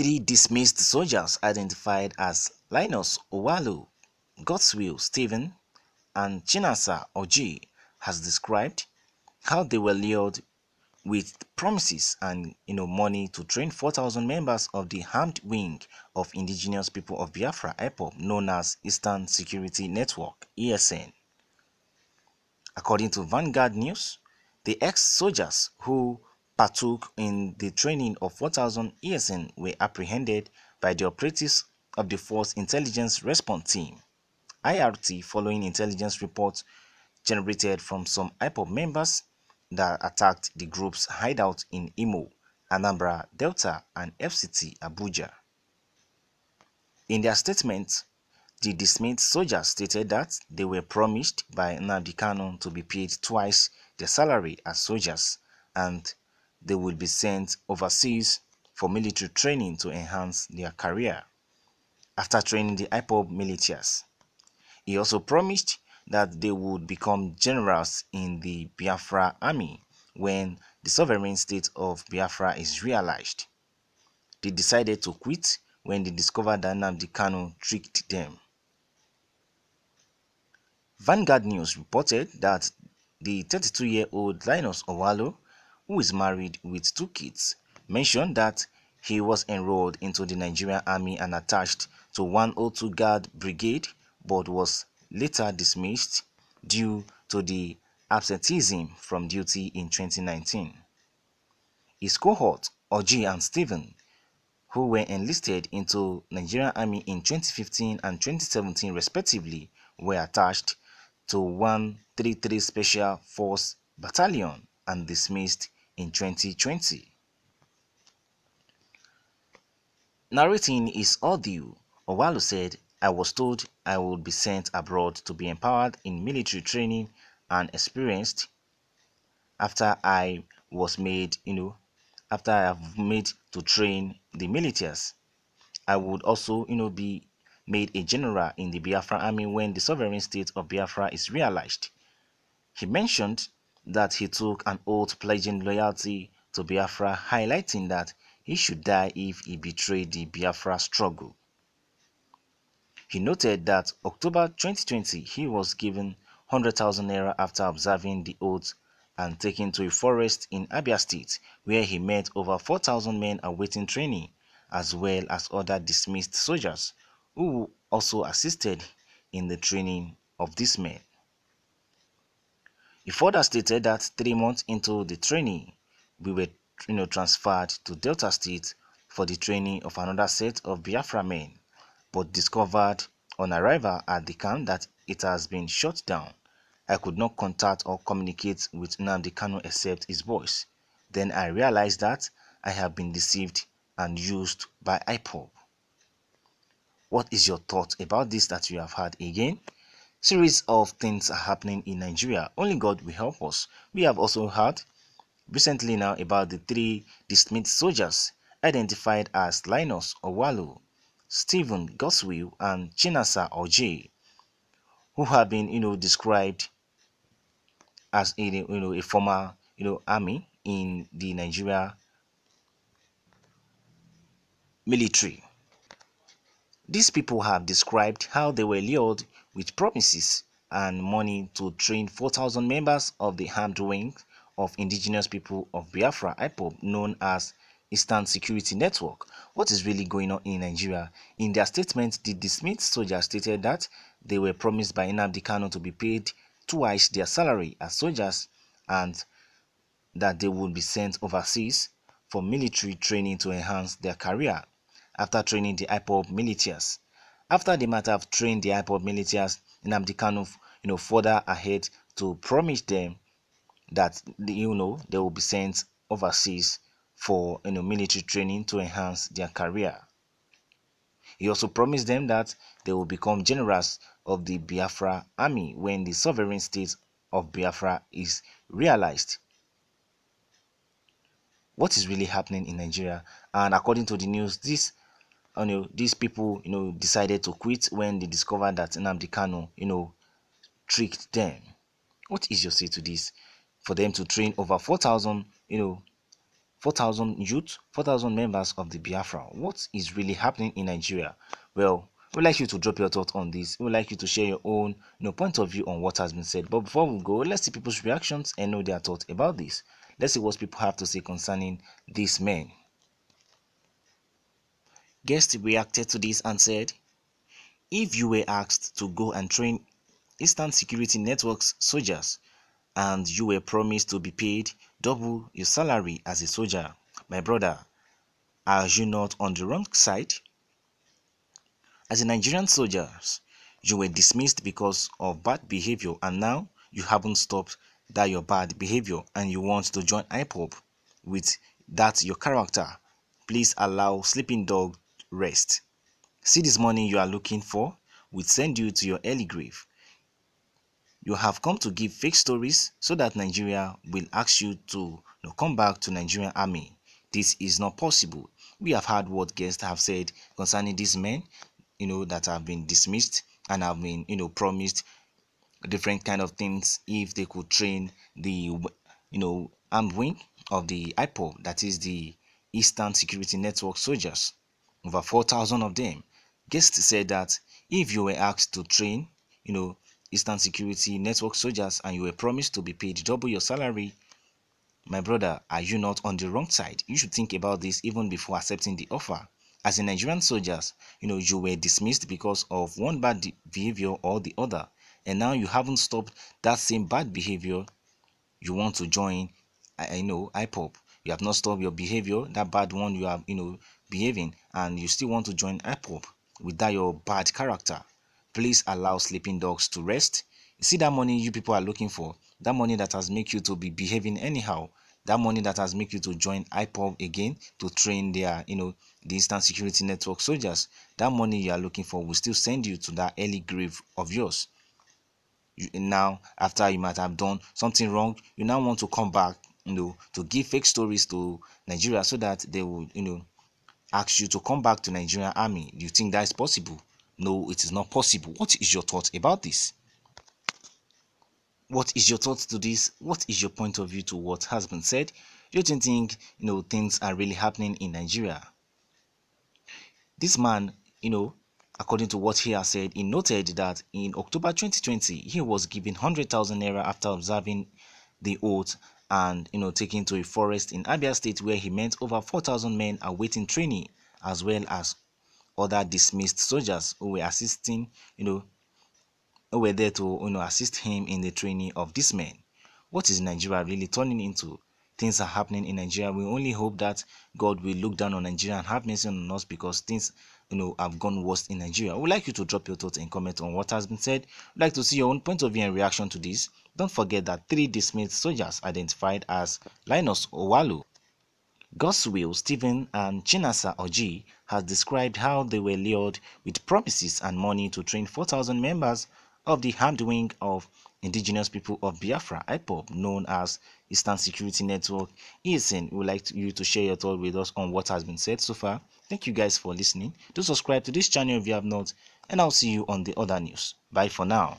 Three dismissed soldiers identified as Linus Owalu, Godswill Stephen, and Chinasa Oji has described how they were lured with promises and you know money to train 4,000 members of the armed wing of indigenous people of Biafra IPOB known as Eastern Security Network ESN. According to Vanguard News, the ex-soldiers who partook in the training of 4,000 ESN were apprehended by the operatives of the Force Intelligence Response Team IRT following intelligence reports generated from some IPOB members that attacked the group's hideout in Imo, Anambra, Delta, and FCT Abuja. In their statement, the dismissed soldiers stated that they were promised by Nnamdi Kanu to be paid twice their salary as soldiers and they will be sent overseas for military training to enhance their career after training the IPOB militias. He also promised that they would become generals in the Biafra army when the sovereign state of Biafra is realized. They decided to quit when they discovered that Nnamdi Kanu tricked them. Vanguard News reported that the 32-year-old Linus Owalu, who is married with two kids, mentioned that he was enrolled into the Nigerian army and attached to 102 Guard Brigade but was later dismissed due to the absenteeism from duty in 2019. His cohort, Oji and Stephen, who were enlisted into Nigerian Army in 2015 and 2017 respectively, were attached to 133 Special Force Battalion and dismissed in 2020. Narrating his audio, Owalu said I was told I would be sent abroad to be empowered in military training and experienced after I was made, you know, after I have made to train the militias. I would also, you know, be made a general in the Biafra army when the sovereign state of Biafra is realized. He mentioned that he took an oath pledging loyalty to Biafra, highlighting that he should die if he betrayed the Biafra struggle. He noted that October 2020 he was given 100,000 naira after observing the oath and taken to a forest in Abia State where he met over 4,000 men awaiting training as well as other dismissed soldiers who also assisted in the training of these men. He further stated that three months into the training, we were you know, transferred to Delta State for the training of another set of Biafra men but discovered on arrival at the camp that it has been shut down. I could not contact or communicate with Nnamdi Kanu except his voice. Then I realized that I have been deceived and used by IPOB. What is your thought about this that you have heard again? Series of things are happening in Nigeria. Only God will help us. We have also heard recently now about the three dismissed soldiers identified as Linus Owalu, Stephen Godswill and Chinasa Oje, who have been, you know, described as a, you know, a former, you know, army in the Nigeria military. These people have described how they were lured with promises and money to train 4,000 members of the armed wing of indigenous people of Biafra IPOB known as Eastern Security Network. What is really going on in Nigeria? In their statement, the dismissed soldiers stated that they were promised by Nnamdi Kanu to be paid twice their salary as soldiers and that they would be sent overseas for military training to enhance their career after training the IPOB militias. After the matter have trained the IPOB militias, Nnamdi Kanu you know, further ahead to promise them that you know they will be sent overseas for you know military training to enhance their career. He also promised them that they will become generals of the Biafra army when the sovereign state of Biafra is realized. What is really happening in Nigeria? And according to the news, this you know these people you know decided to quit when they discovered that Nnamdi Kanu you know tricked them. What is your say to this? For them to train over 4,000 you know 4,000 youth, 4,000 members of the Biafra. What is really happening in Nigeria? Well, we'd like you to drop your thought on this. We'd like you to share your own you know, point of view on what has been said. But before we go, let's see people's reactions and know their thoughts about this. Let's see what people have to say concerning these men. Guest reacted to this and said, If you were asked to go and train Eastern Security Network's soldiers and you were promised to be paid double your salary as a soldier, my brother, are you not on the wrong side? As a Nigerian soldiers, you were dismissed because of bad behavior and now you haven't stopped that your bad behavior and you want to join IPOP with that your character. Please allow sleeping dog rest. See this money you are looking for will send you to your early grave. You have come to give fake stories so that Nigeria will ask you to know, come back to Nigerian army. This is not possible. We have heard what guests have said concerning these men, you know, that have been dismissed and have been, you know, promised different kind of things if they could train the, you know, armed wing of the IPO, that is the Eastern Security Network soldiers over 4,000 of them. Guests said that if you were asked to train, you know, Eastern Security Network soldiers and you were promised to be paid double your salary, my brother, are you not on the wrong side? You should think about this even before accepting the offer. As a Nigerian soldiers, you know, you were dismissed because of one bad behavior or the other. And now you haven't stopped that same bad behavior. You want to join, I, know, IPOP. You have not stopped your behavior, that bad one you have, you know, behaving and you still want to join IPOP with that your bad character, please allow sleeping dogs to rest. You see that money you people are looking for, that money that has make you to be behaving anyhow, that money that has make you to join IPOB again to train their, you know, the Eastern Security Network soldiers, that money you are looking for will still send you to that early grave of yours. You, now, after you might have done something wrong, you now want to come back, you know, to give fake stories to Nigeria so that they will, you know, ask you to come back to Nigerian army. Do you think that is possible? No, it is not possible. What is your thought about this? What is your thought to this? What is your point of view to what has been said? You Do you think you know things are really happening in Nigeria? This man, you know, according to what he has said, he noted that in October 2020 he was given 100,000 naira after observing the oath and you know taken to a forest in Abia State where he met over 4,000 men awaiting training as well as other dismissed soldiers who were assisting you know who were there to you know assist him in the training of these men. What is Nigeria really turning into? Things are happening in Nigeria. We only hope that God will look down on Nigeria and have mercy on us because things you know have gone worse in Nigeria. Would like you to drop your thoughts and comment on what has been said. I'd like to see your own point of view and reaction to this. Don't forget that three dismissed soldiers identified as Linus Owalu, Godswill Stephen and Chinasa Oji has described how they were lured with promises and money to train 4,000 members of the armed wing of indigenous people of Biafra, IPOB, known as Eastern Security Network. ESN, we would like you to share your thoughts with us on what has been said so far. Thank you guys for listening. Do subscribe to this channel if you have not, and I'll see you on the other news. Bye for now.